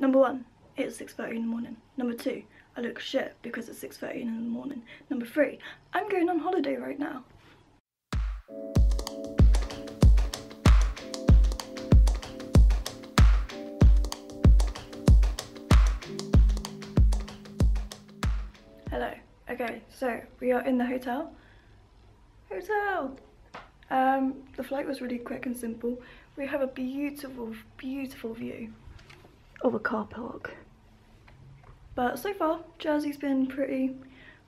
Number one, it's 6.30 in the morning. Number two, I look shit because it's 6.30 in the morning. Number three, I'm going on holiday right now. Hello. Okay, so we are in the hotel. Hotel! Um, the flight was really quick and simple. We have a beautiful, beautiful view of a car park. But so far, Jersey's been pretty,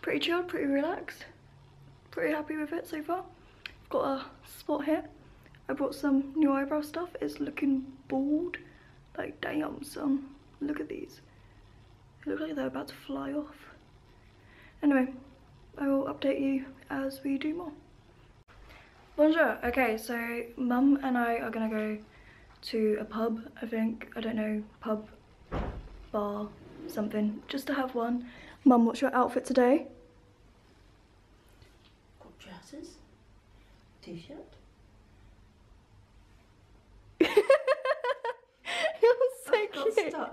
pretty chilled, pretty relaxed. Pretty happy with it so far. I've got a spot here. I brought some new eyebrow stuff. It's looking bald. Like, damn, son. Look at these. They look like they're about to fly off. Anyway, I will update you as we do more. Bonjour. Okay, so mum and I are gonna go to a pub, I think. I don't know, pub, bar, something, just to have one. Mum, what's your outfit today? Got trousers, t-shirt. You're so cute.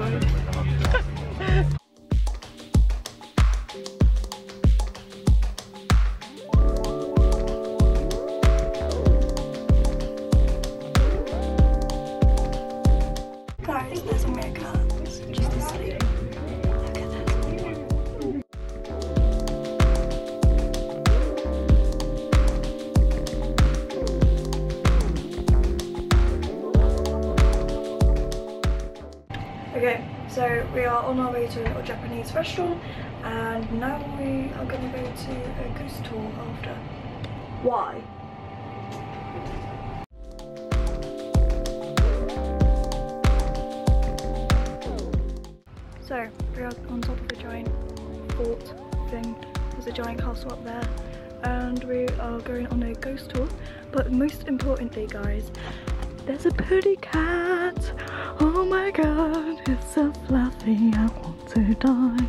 Is so we are on our way to a little Japanese restaurant and now we are going to go to a goose tour after. Why? So, we are on top of a giant fort thing. There's a giant castle up there and we are going on a ghost tour. But most importantly guys, there's a pretty cat. Oh my god, it's so fluffy, I want to die.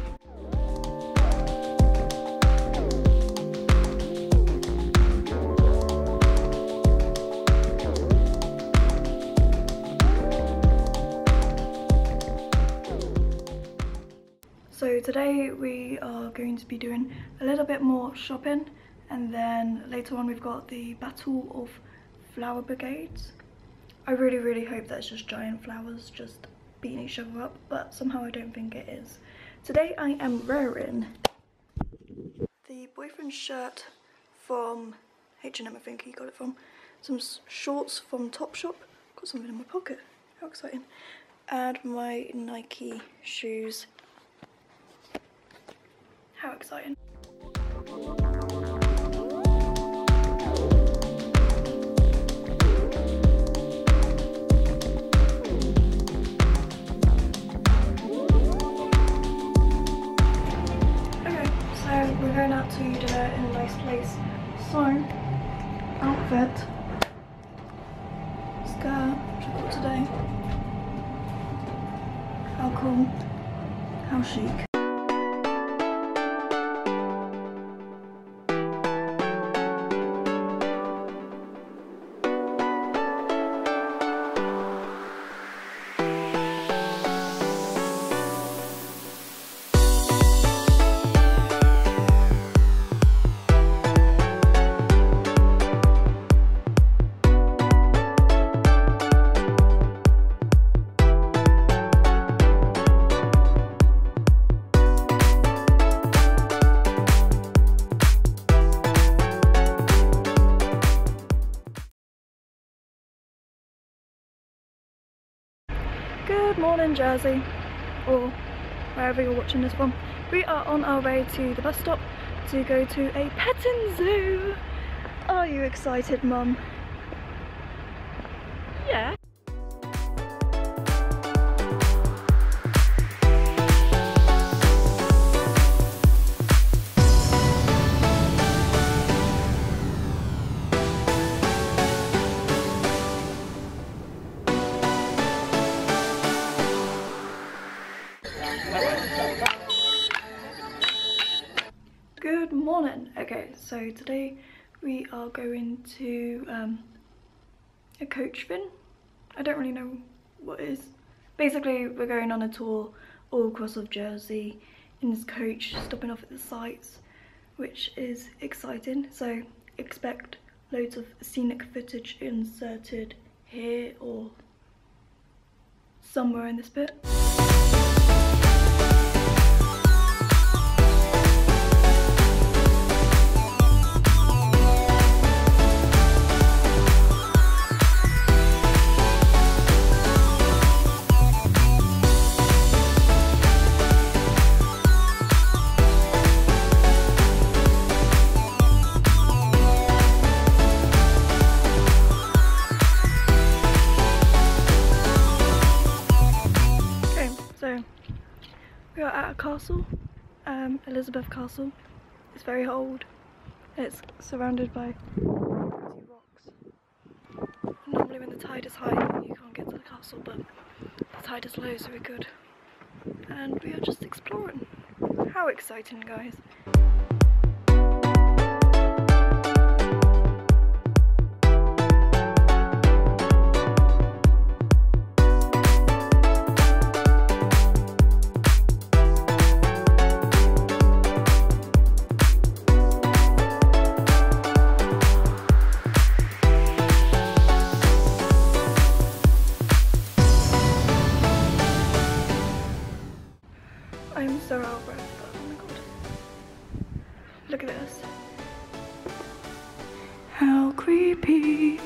So today we are going to be doing a little bit more shopping and then later on we've got the Battle of Flower Brigades. I really really hope that's just giant flowers just beating each other up but somehow I don't think it is. Today I am wearing the boyfriend shirt from H&M I think he got it from. Some shorts from Topshop. Got something in my pocket. How exciting. And my Nike shoes. How exciting. Place. So, outfit. Skirt, which I today. How cool. How chic. Good morning, Jersey, or wherever you're watching this from. We are on our way to the bus stop to go to a petting zoo. Are you excited, Mum? Yeah. So today we are going to um, a coach fin. I don't really know what it is. Basically, we're going on a tour all across of Jersey in this coach, stopping off at the sites, which is exciting. So expect loads of scenic footage inserted here or somewhere in this bit. Castle, um, Elizabeth Castle. It's very old. It's surrounded by rocks. Normally when the tide is high you can't get to the castle but the tide is low so we're good. And we are just exploring. How exciting guys. So out of breath, but oh my god. Look at this. How creepy.